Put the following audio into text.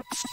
you